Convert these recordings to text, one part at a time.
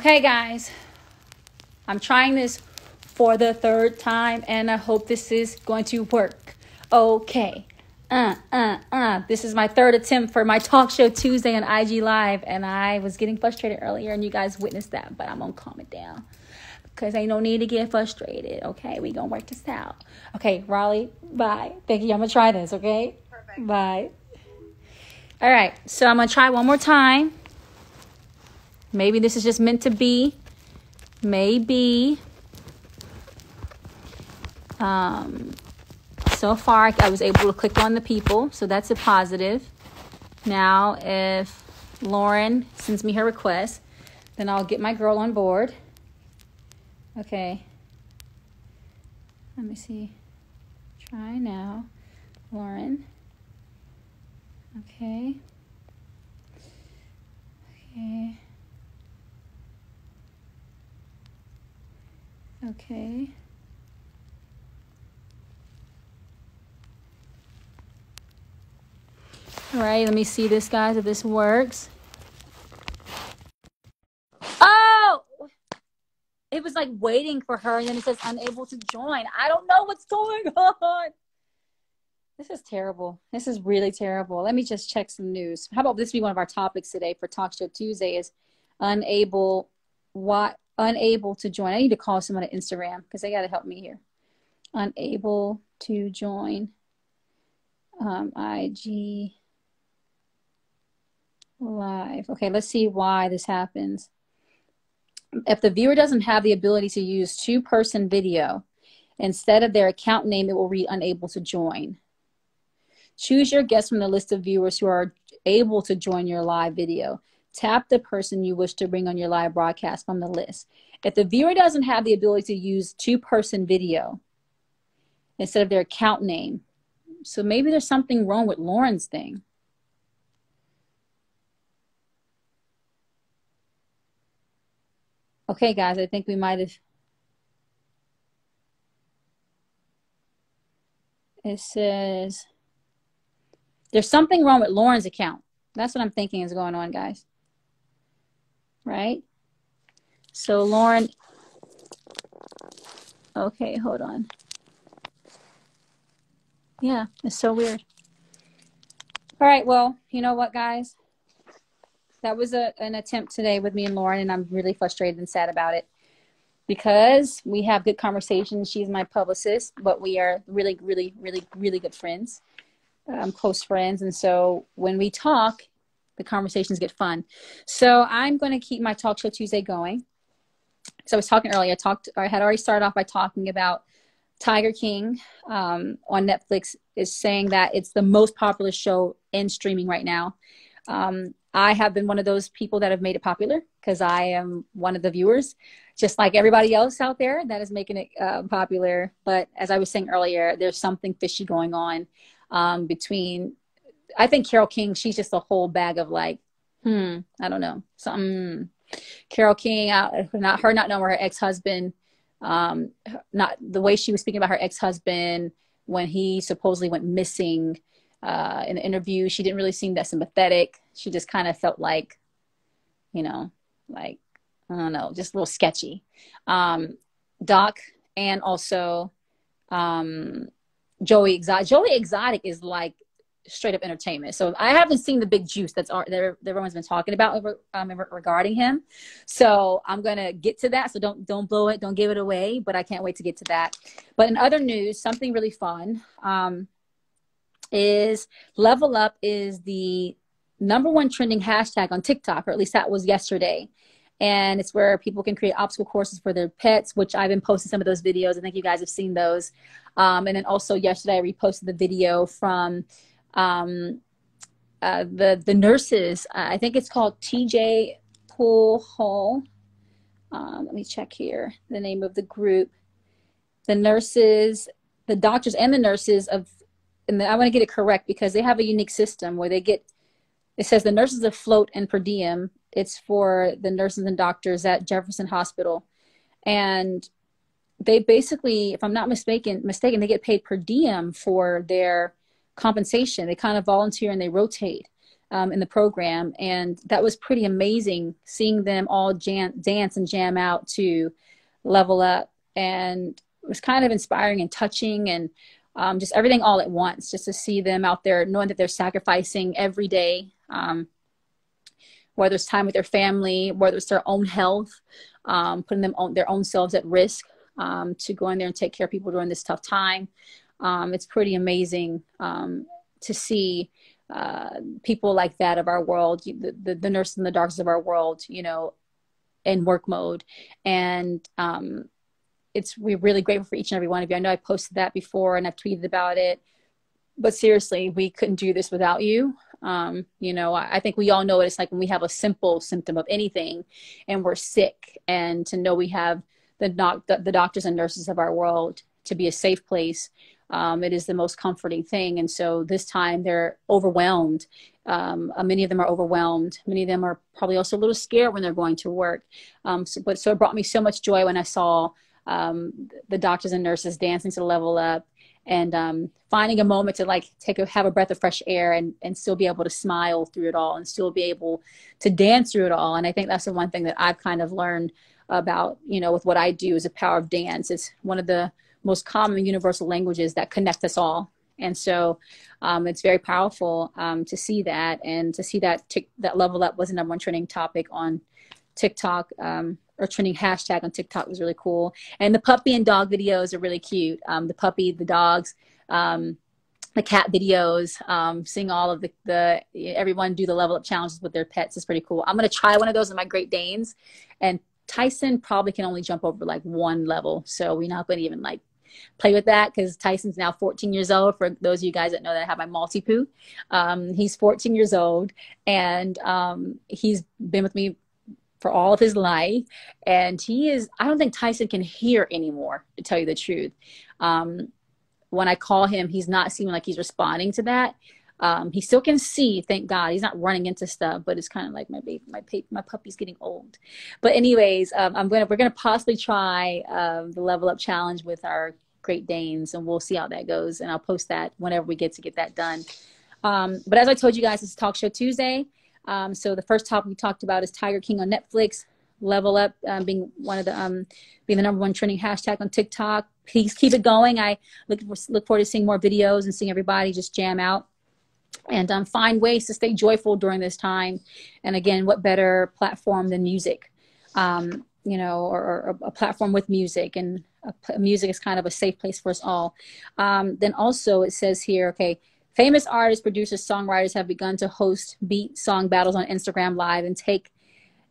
Okay, guys, I'm trying this for the third time and I hope this is going to work. Okay. Uh, uh, uh. This is my third attempt for my talk show Tuesday on IG Live, and I was getting frustrated earlier, and you guys witnessed that, but I'm gonna calm it down because ain't no need to get frustrated. Okay, we gonna work this out. Okay, Raleigh, bye. Thank you. I'm gonna try this. Okay, Perfect. bye. All right, so I'm gonna try one more time. Maybe this is just meant to be. Maybe. Um, so far, I was able to click on the people, so that's a positive. Now, if Lauren sends me her request, then I'll get my girl on board. Okay. Let me see. Try now. Lauren. Okay. Okay. Okay. All right, let me see this, guys, if this works. Oh! It was like waiting for her, and then it says unable to join. I don't know what's going on. This is terrible. This is really terrible. Let me just check some news. How about this be one of our topics today for Talk Show Tuesday is unable what unable to join. I need to call someone at Instagram because they got to help me here. Unable to join um, IG live. Okay, let's see why this happens. If the viewer doesn't have the ability to use two person video, instead of their account name, it will read unable to join. Choose your guest from the list of viewers who are able to join your live video. Tap the person you wish to bring on your live broadcast from the list. If the viewer doesn't have the ability to use two person video instead of their account name, so maybe there's something wrong with Lauren's thing. Okay, guys, I think we might have. It says there's something wrong with Lauren's account. That's what I'm thinking is going on, guys. Right? So, Lauren. Okay, hold on. Yeah, it's so weird. All right, well, you know what, guys? that was a, an attempt today with me and Lauren, and I'm really frustrated and sad about it because we have good conversations. She's my publicist, but we are really, really, really, really good friends, um, close friends. And so when we talk, the conversations get fun. So I'm going to keep my talk show Tuesday going. So I was talking earlier. I talked. I had already started off by talking about Tiger King um, on Netflix is saying that it's the most popular show in streaming right now. Um, I have been one of those people that have made it popular because I am one of the viewers, just like everybody else out there that is making it uh, popular. But as I was saying earlier, there's something fishy going on um, between. I think Carol King, she's just a whole bag of like, hmm, I don't know, something. Carol King, not her not knowing her ex husband, um, not the way she was speaking about her ex husband when he supposedly went missing uh, in the interview. She didn't really seem that sympathetic. She just kind of felt like, you know, like, I don't know, just a little sketchy. Um, Doc and also um, Joey Exotic. Joey Exotic is like straight up entertainment. So I haven't seen the big juice that's that everyone's been talking about um, regarding him. So I'm gonna get to that. So don't don't blow it, don't give it away. But I can't wait to get to that. But in other news, something really fun. Um, is level up is the number one trending hashtag on TikTok, or at least that was yesterday. And it's where people can create obstacle courses for their pets, which I've been posting some of those videos. I think you guys have seen those. Um, and then also yesterday, I reposted the video from um, uh, the the nurses. I think it's called TJ Pool Hall. Um, let me check here the name of the group. The nurses, the doctors, and the nurses of and I want to get it correct because they have a unique system where they get it says the nurses afloat and per diem. It's for the nurses and doctors at Jefferson Hospital, and they basically, if I'm not mistaken, mistaken, they get paid per diem for their compensation. They kind of volunteer and they rotate. um, in the program, and that was pretty amazing seeing them all jam- dance and jam out to level up, and it was kind of inspiring and touching, and um, just everything all at once, just to see them out there, knowing that they're sacrificing every day, um, whether it's time with their family, whether it's their own health, um, putting them on their own selves at risk um, to go in there and take care of people during this tough time. Um, it's pretty amazing um, to see uh, people like that of our world, the, the, the nurses in the darkness of our world, you know, in work mode. And um, it's we're really grateful for each and every one of you. I know I posted that before and I've tweeted about it, but seriously, we couldn't do this without you. Um, you know, I, I, think we all know what it's like when we have a simple symptom of anything and we're sick, and to know we have the, doc- the, the doctors and nurses of our world to be a safe place um, it is the most comforting thing. And so this time they're overwhelmed. Um, uh, many of them are overwhelmed. Many of them are probably also a little scared when they're going to work. Um, so, but so it brought me so much joy when I saw um, the doctors and nurses dancing to level up and um, finding a moment to like take a have a breath of fresh air and and still be able to smile through it all and still be able to dance through it all. And I think that's the one thing that I've kind of learned about you know with what I do is the power of dance. It's one of the most common universal languages that connect us all. And so um, it's very powerful um, to see that and to see that that level up was the number one trending topic on TikTok um, or trending hashtag on TikTok was really cool. And the puppy and dog videos are really cute. Um, the puppy, the dogs, um, the cat videos, um, seeing all of the, the everyone do the level up challenges with their pets is pretty cool. I'm gonna try one of those with my Great Danes, and Tyson probably can only jump over like one level, so we're not going to even like play with that because Tyson's now 14 years old. For those of you guys that know that I have my Maltipoo, um, he's 14 years old and um, he's been with me for all of his life. And he is, I don't think Tyson can hear anymore, to tell you the truth. Um, when I call him, he's not seeming like he's responding to that. Um, he still can see, thank God. He's not running into stuff, but it's kind of like my baby, my my puppy's getting old. But anyways, um, I'm gonna we're gonna possibly try um, the level up challenge with our Great Danes, and we'll see how that goes. And I'll post that whenever we get to get that done. Um, but as I told you guys, it's Talk Show Tuesday. Um, so the first topic we talked about is Tiger King on Netflix. Level up um, being one of the um, being the number one trending hashtag on TikTok. Please keep it going. I look look forward to seeing more videos and seeing everybody just jam out and um, find ways to stay joyful during this time. And again, what better platform than music? Um, you know, or, or, a platform with music, and music is kind of a safe place for us all. Um, then also, it says here, okay, famous artists, producers, songwriters have begun to host beat song battles on Instagram Live and take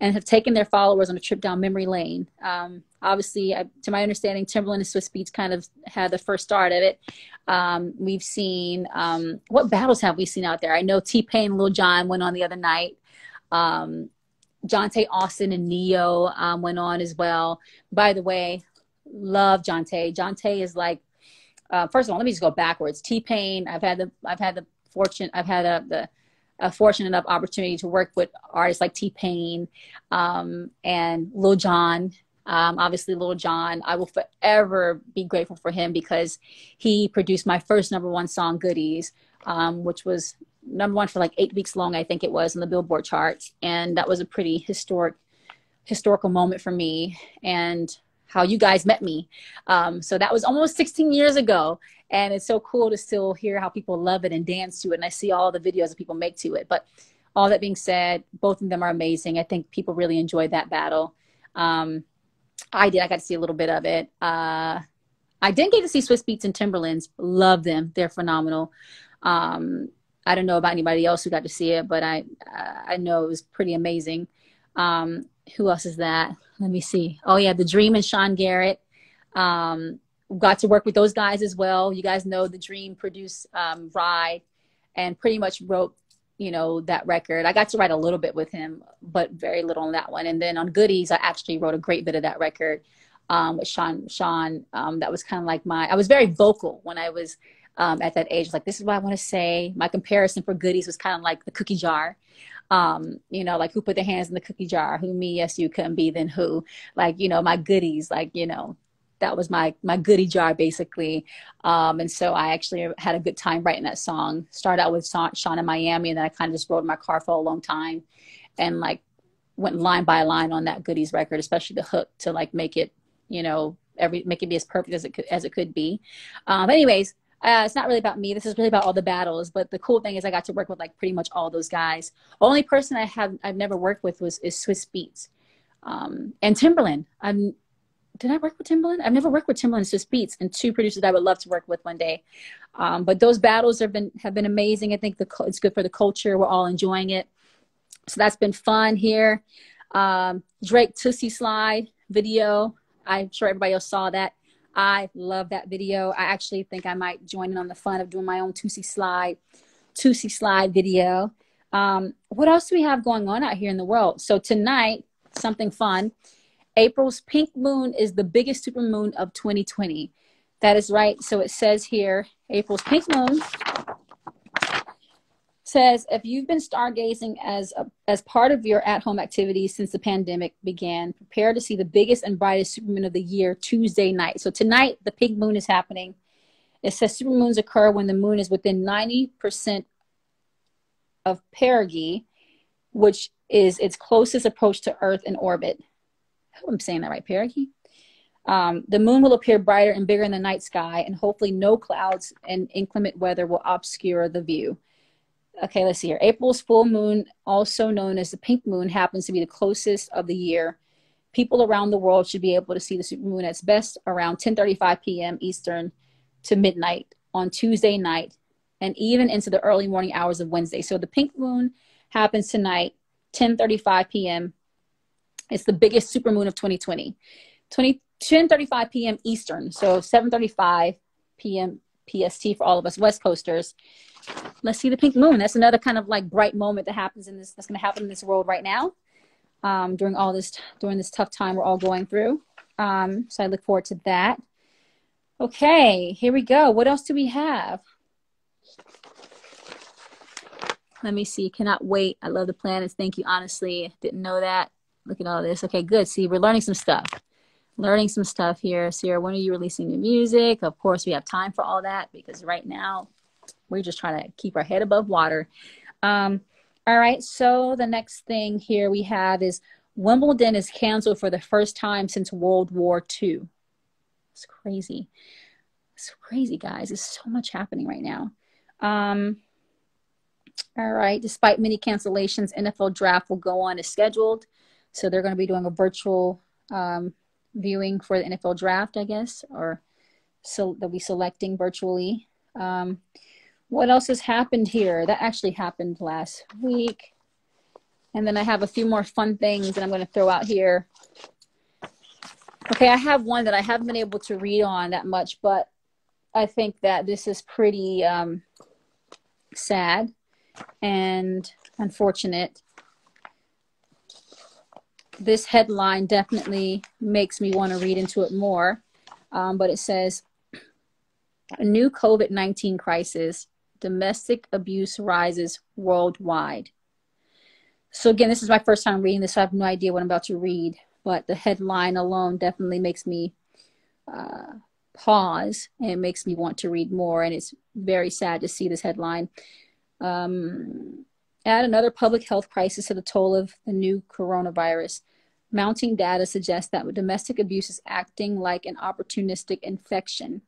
and have taken their followers on a trip down memory lane. Um, obviously, I, to my understanding, Timbaland and Swizz Beatz kind of had the first start of it. Um, we've seen um, what battles have we seen out there? I know T Pain Lil Jon went on the other night. Um, Johntá Austin and Ne-Yo um, went on as well. By the way, love Johntá. Johntá is like, uh, first of all, let me just go backwards. T Pain, I've had the I've had the fortune, I've had a, the a fortunate enough opportunity to work with artists like T Pain um, and Lil Jon. Um, obviously, Lil Jon, I will forever be grateful for him because he produced my first number one song, Goodies, um, which was number one for like eight weeks long, I think it was, in the Billboard charts. And that was a pretty historic, historical moment for me and how you guys met me. Um, so that was almost 16 years ago and it's so cool to still hear how people love it and dance to it and i see all the videos that people make to it. But all that being said both of them are amazing. I think people really enjoyed that battle. Um, i did. I got to see a little bit of it. Uh, i didn't get to see Swizz Beatz and Timbaland's. Love them. They're phenomenal. Um, i don't know about anybody else who got to see it but i i know it was pretty amazing. Um, who else is that let me see oh yeah The-Dream and sean garrett um, got to work with those guys as well. You guys know The-Dream produced um, Ride and pretty much wrote, you know, that record. I got to write a little bit with him, but very little on that one. And then on Goodies, I actually wrote a great bit of that record um, with Sean. Sean, um, that was kind of like my. I was very vocal when I was um, at that age. Like this is what I want to say. My comparison for Goodies was kind of like the cookie jar. Um, you know, like who put their hands in the cookie jar? Who me? Yes, you couldn't be. Then who? Like you know, my goodies. Like you know, that was my my goodie jar basically. Um, and so I actually had a good time writing that song. Started out with Sean in Miami, and then I kind of just rode my car for a long time, and like went line by line on that goodies record, especially the hook to like make it, you know, every make it be as perfect as it could as it could be. Um, anyways, uh, it's not really about me. This is really about all the battles. But the cool thing is, I got to work with like pretty much all those guys. Only person I have I've never worked with was is Swizz Beatz, um, and Timbaland. I'm did I work with Timbaland? I've never worked with Timbaland and Swizz Beatz, and two producers I would love to work with one day. Um, but those battles have been have been amazing. I think the it's good for the culture. We're all enjoying it, so that's been fun here. Um, Drake Toosie Slide video. I'm sure everybody else saw that. I love that video. I actually think I might join in on the fun of doing my own Toosie Slide, Toosie Slide video. Um, what else do we have going on out here in the world? So tonight, something fun. April's pink moon is the biggest supermoon of 2020. That is right. So it says here, April's pink moon says if you've been stargazing as a, as part of your at-home activities since the pandemic began, prepare to see the biggest and brightest supermoon of the year Tuesday night. So tonight the pink moon is happening. It says supermoons occur when the moon is within 90% of perigee, which is its closest approach to Earth in orbit. I hope I'm saying that right, perigee. Um, the moon will appear brighter and bigger in the night sky, and hopefully, no clouds and inclement weather will obscure the view okay, let's see here. April's full moon, also known as the pink moon, happens to be the closest of the year. People around the world should be able to see the supermoon at its best around 10:35 p.m. Eastern to midnight on Tuesday night, and even into the early morning hours of Wednesday. So the pink moon happens tonight, 10:35 p.m. It's the biggest supermoon of 2020. 20, 10:35 p.m. Eastern, so 7:35 p.m. PST for all of us West Coasters let's see the pink moon. That's another kind of like bright moment that happens in this. That's going to happen in this world right now, um, during all this during this tough time we're all going through. Um, so I look forward to that. Okay, here we go. What else do we have? Let me see. Cannot wait. I love the planets. Thank you. Honestly, didn't know that. Look at all this. Okay, good. See, we're learning some stuff. Learning some stuff here. Ciara, when are you releasing new music? Of course, we have time for all that because right now we're just trying to keep our head above water. Um, all right, so the next thing here we have is Wimbledon is canceled for the first time since World War II. It's crazy. It's crazy, guys. There's so much happening right now. Um, all right, despite many cancellations, NFL draft will go on as scheduled. So they're going to be doing a virtual um, viewing for the NFL draft, I guess, or so they'll be selecting virtually. Um, what else has happened here? That actually happened last week. And then I have a few more fun things that I'm going to throw out here. Okay, I have one that I haven't been able to read on that much, but I think that this is pretty um, sad and unfortunate. This headline definitely makes me want to read into it more, um, but it says, a new COVID 19 crisis domestic abuse rises worldwide. So, again, this is my first time reading this, so I have no idea what I'm about to read, but the headline alone definitely makes me uh, pause and makes me want to read more. And it's very sad to see this headline. Um, add another public health crisis to the toll of the new coronavirus. Mounting data suggests that domestic abuse is acting like an opportunistic infection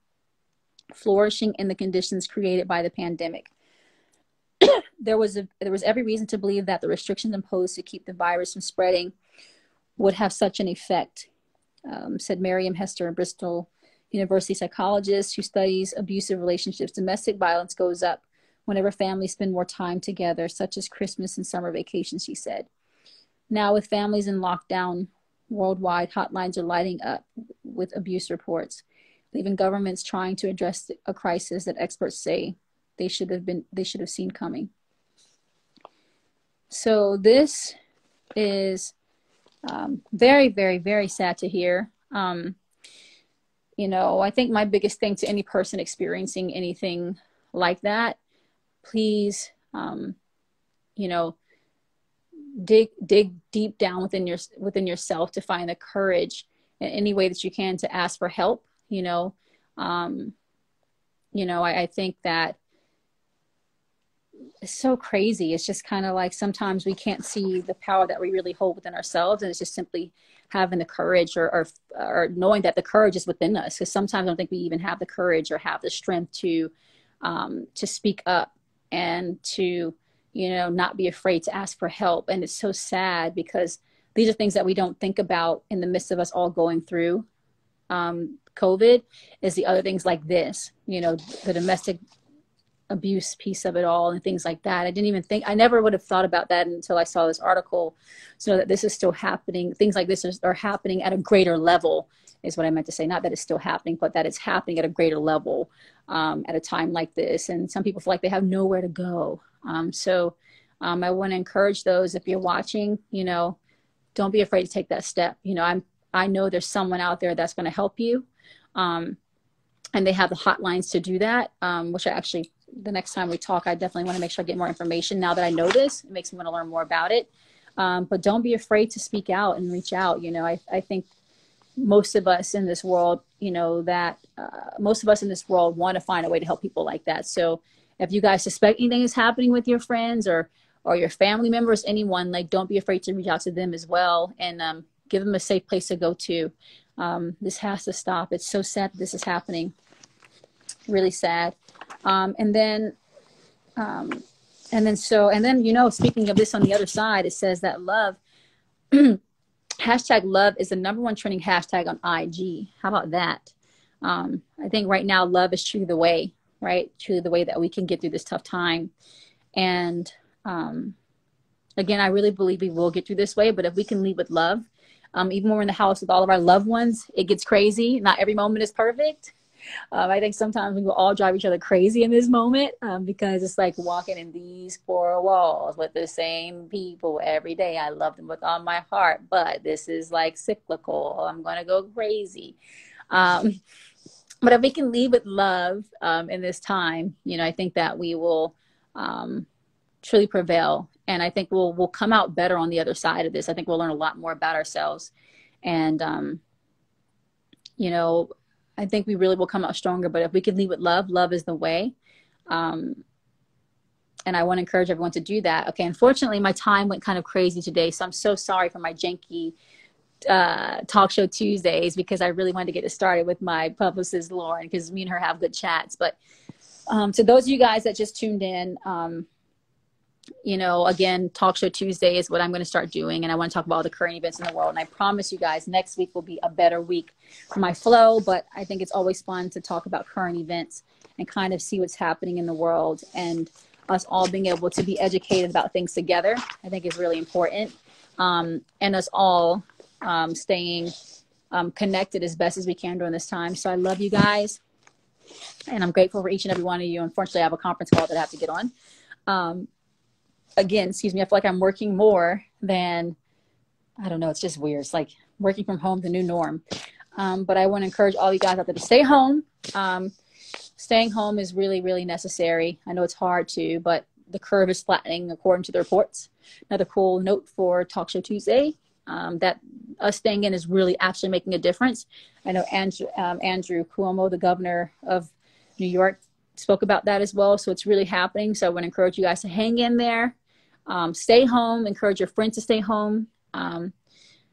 flourishing in the conditions created by the pandemic. there was a, there was every reason to believe that the restrictions imposed to keep the virus from spreading would have such an effect, um, said Miriam Hester, a Bristol University psychologist who studies abusive relationships. Domestic violence goes up whenever families spend more time together, such as Christmas and summer vacations, she said. Now, with families in lockdown worldwide, hotlines are lighting up with abuse reports even governments trying to address a crisis that experts say they should have been they should have seen coming. So this is um, very, very, very sad to hear. Um, you know, I think my biggest thing to any person experiencing anything like that, please, um, you know, dig dig deep down within your within yourself to find the courage in any way that you can to ask for help. You know, um, you know, I, I think that it's so crazy. It's just kind of like sometimes we can't see the power that we really hold within ourselves, and it's just simply having the courage or or, or knowing that the courage is within us. Because sometimes I don't think we even have the courage or have the strength to um, to speak up and to you know not be afraid to ask for help. And it's so sad because these are things that we don't think about in the midst of us all going through um, COVID. Is the other things like this, you know, the domestic abuse piece of it all and things like that. I didn't even think, I never would have thought about that until I saw this article. So that this is still happening. Things like this are, are happening at a greater level, is what I meant to say. Not that it's still happening, but that it's happening at a greater level um, at a time like this. And some people feel like they have nowhere to go. Um, so um, I want to encourage those if you're watching, you know, don't be afraid to take that step. You know, I'm, I know there's someone out there that's going to help you. Um, and they have the hotlines to do that, um, which I actually the next time we talk, I definitely want to make sure I get more information. Now that I know this, it makes me want to learn more about it. Um, but don't be afraid to speak out and reach out. You know, I, I think most of us in this world, you know, that uh, most of us in this world want to find a way to help people like that. So if you guys suspect anything is happening with your friends or or your family members, anyone, like don't be afraid to reach out to them as well and um, give them a safe place to go to. Um, this has to stop. It's so sad this is happening. Really sad. Um, and then, um, and then so, and then, you know, speaking of this on the other side, it says that love, hashtag love is the number one trending hashtag on IG. How about that? Um, I think right now love is truly the way, right? Truly the way that we can get through this tough time. And um, again, I really believe we will get through this way, but if we can lead with love, um, even when we're in the house with all of our loved ones, it gets crazy. Not every moment is perfect. Um, I think sometimes we will all drive each other crazy in this moment um, because it's like walking in these four walls with the same people every day. I love them with all my heart, but this is like cyclical. I'm going to go crazy. Um, but if we can lead with love um, in this time, you know, I think that we will um, truly prevail. And I think we'll, we'll come out better on the other side of this. I think we'll learn a lot more about ourselves. And, um, you know, I think we really will come out stronger. But if we can lead with love, love is the way. Um, and I want to encourage everyone to do that. Okay, unfortunately, my time went kind of crazy today, so I'm so sorry for my janky uh, talk show Tuesdays because I really wanted to get it started with my publicist Lauren because me and her have good chats. But um, to those of you guys that just tuned in, um, you know, again, Talk Show Tuesday is what I'm going to start doing. And I want to talk about all the current events in the world. And I promise you guys, next week will be a better week for my flow. But I think it's always fun to talk about current events and kind of see what's happening in the world and us all being able to be educated about things together. I think is really important. Um, and us all um, staying um, connected as best as we can during this time. So I love you guys. And I'm grateful for each and every one of you. Unfortunately, I have a conference call that I have to get on. Again, excuse me, I feel like I'm working more than, I don't know, it's just weird. It's like working from home, the new norm. Um, but I want to encourage all you guys out there to stay home. Um, staying home is really, really necessary. I know it's hard to, but the curve is flattening according to the reports. Another cool note for Talk Show Tuesday um, that us staying in is really actually making a difference. I know Andrew, um, Andrew Cuomo, the governor of New York, spoke about that as well. So it's really happening. So I want to encourage you guys to hang in there. Um, stay home. Encourage your friends to stay home. Um,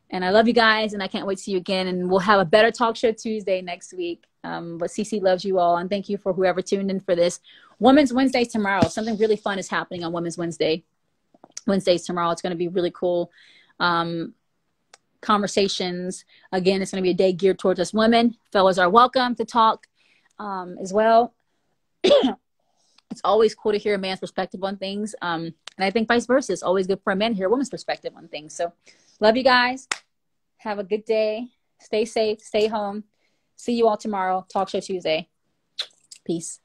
and I love you guys, and I can't wait to see you again. And we'll have a better talk show Tuesday next week. Um, but CC loves you all, and thank you for whoever tuned in for this. Women's Wednesday tomorrow. Something really fun is happening on Women's Wednesday. Wednesdays tomorrow. It's going to be really cool. Um, conversations. Again, it's going to be a day geared towards us women. Fellas are welcome to talk um, as well. it's always cool to hear a man's perspective on things. Um, and I think vice versa. It's always good for a man to hear a woman's perspective on things. So love you guys. Have a good day. Stay safe. Stay home. See you all tomorrow. Talk show Tuesday. Peace.